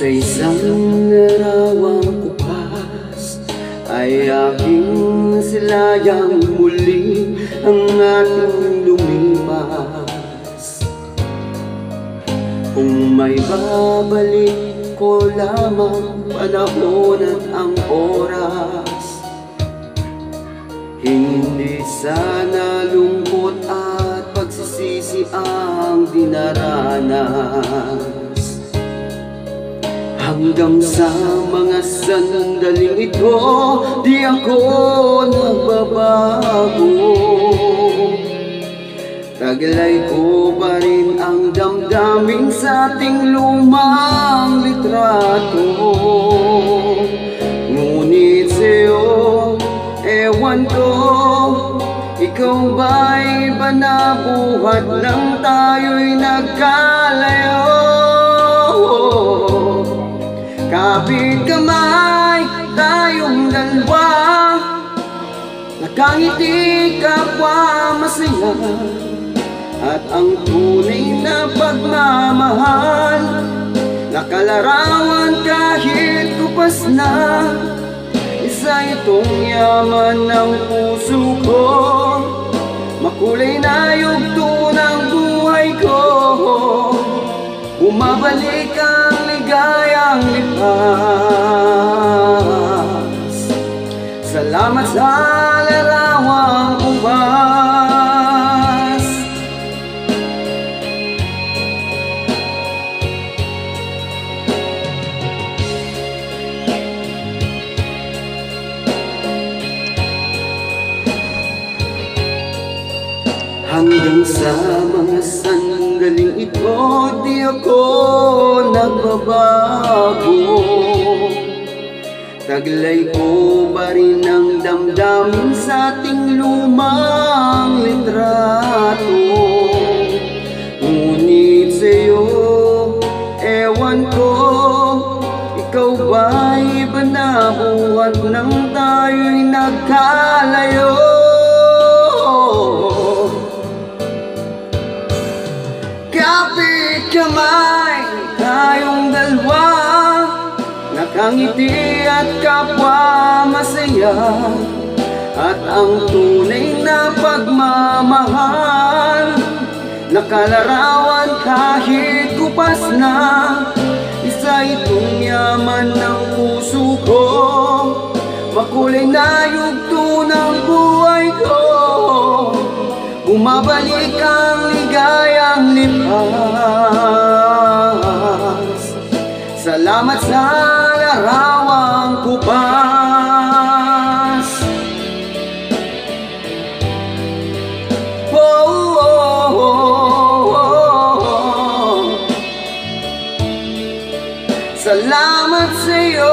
Sa isang larawang kupas. Ay aking silayang muli Ang ating lumipas. Kung may babalik ko lamang Panahon at ang oras Hindi sana lungkot at pagsisisi ang dinaranas Hanggang sa mga sandaling ito Di ako nagbabago Taglay ko pa rin ang damdamin sa ating lumang litrato Ngunit sa'yo, ewan ko Ikaw ba'y ba nabuhat nang tayo'y nagkalayo? Kapit kamay tayong dalawa. Nakangiti kapwa masaya. At ang tunay na pagmamahal Nakalarawan kahit kupas na. Isa itong yaman ng puso ko. Makulay na yugto ng buhay ko. Bumabalik lipas Salamat sa larawang ubas Hanggang sa mga sandaling ito Di ako nagbabago Taglay ko pa rin ang damdamin sa ating lumang litrato Ngunit sa'yo, ewan ko Ikaw ba'y ba nabuhat nang tayo'y nagkalayo? Kamay tayong dalawa. Nakangiti at kapwa masaya. At ang tunay na pagmamahal Nakalarawan kahit kupas na. Isa itong yaman ng puso ko Makulay na yugto ng buhay ko. Bumabalik ang Salamat sa larawang kupas oh, oh, oh, oh. Salamat sa iyo